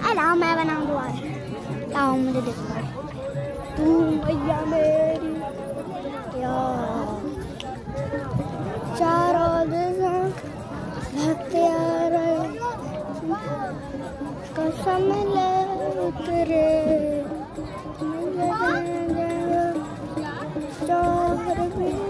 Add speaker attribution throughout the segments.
Speaker 1: अरे मैं बनाऊँ दोबारा लाओ मुझे देखो तू भैया मेरी चारों दिशा भक्ति आ कसम ले उतरे चौहर वीर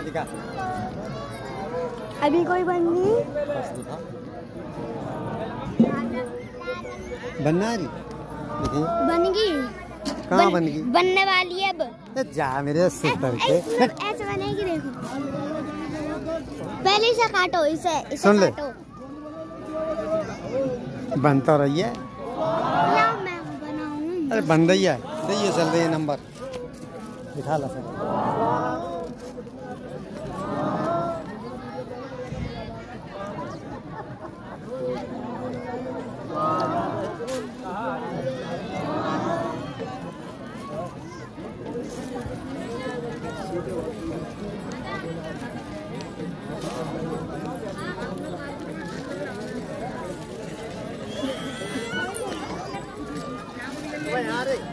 Speaker 2: दिखा।
Speaker 1: अभी कोई
Speaker 2: बस बनना रही
Speaker 1: बन गई
Speaker 2: कहाँ बन गई
Speaker 1: बनने वाली है अब।
Speaker 2: जा मेरे सिर पर के।
Speaker 1: ऐसे ऐसे बनेगी देखो। पहले इसे काटो इसे इसे
Speaker 2: सुन ले।
Speaker 1: बनता रहिए।
Speaker 2: अरे बन रही है दइए चल रही है नंबर। दिखा ला सर। Got it.